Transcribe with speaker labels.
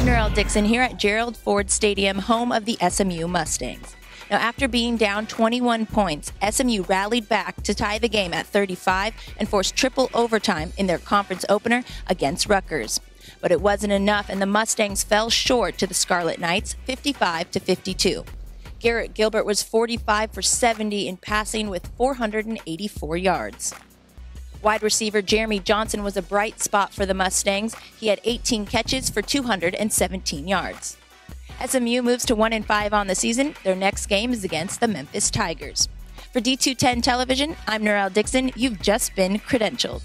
Speaker 1: Norrelle Dickson here at Gerald Ford Stadium, home of the SMU Mustangs. Now, after being down 21 points, SMU rallied back to tie the game at 35 and forced triple overtime in their conference opener against Rutgers. But it wasn't enough, and the Mustangs fell short to the Scarlet Knights, 55 to 52. Garrett Gilbert was 45 for 70 in passing with 484 yards. Wide receiver Jeremy Johnson was a bright spot for the Mustangs. He had 18 catches for 217 yards. SMU moves to 1 and 5 on the season. Their next game is against the Memphis Tigers. For D210 Television, I'm Norrelle Dickson. You've just been credentialed.